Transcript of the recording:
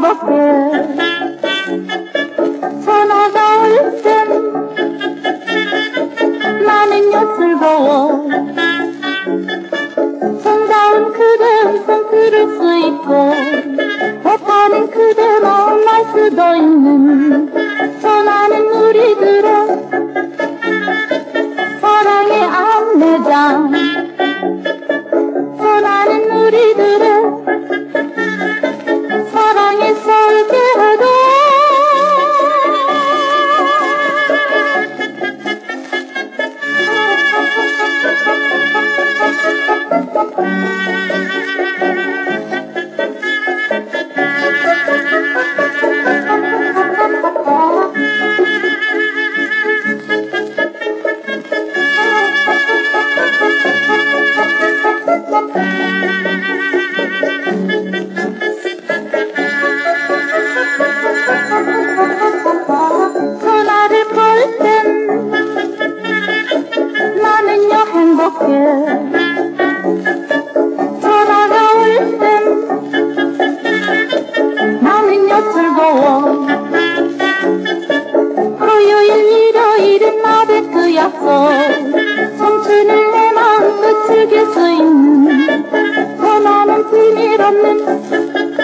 Bosque. 손다운 그댄 손 들을 수 있고 못하는 그댄 만날 수도 있는 행복해 전화가 올 땐 나는요 즐거워 토요일 일요일은 나의 그 약속 청춘을 내 마음껏 즐길 수 있는 전화는 비밀 없는